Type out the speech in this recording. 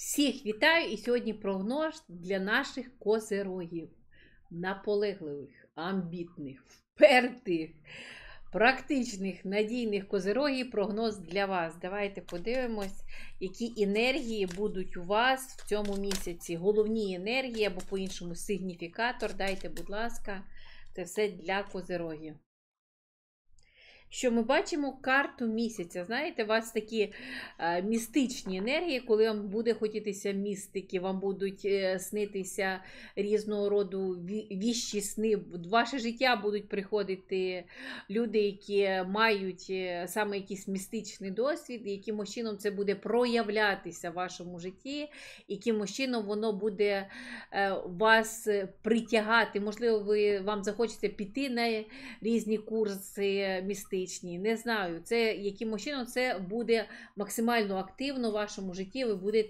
Всіх вітаю і сьогодні прогноз для наших козерогів. Наполегливих, амбітних, впертих, практичних, надійних козерогів. Прогноз для вас. Давайте подивимось, які енергії будуть у вас в цьому місяці. Головні енергії або по-іншому сигніфікатор. Дайте, будь ласка, це все для козерогів. Що ми бачимо карту місяця. Знаєте, у вас такі е, містичні енергії, коли вам буде хотітися містики, вам будуть е, снитися різного роду ві- віщі сни. В ваше життя будуть приходити люди, які мають е, саме якийсь містичний досвід, і якимось чином це буде проявлятися в вашому житті, якимось чином воно буде вас притягати. Можливо, ви вам захочеться піти на різні курси містичні. Не знаю, це якимось чином це буде максимально активно в вашому житті. Ви будете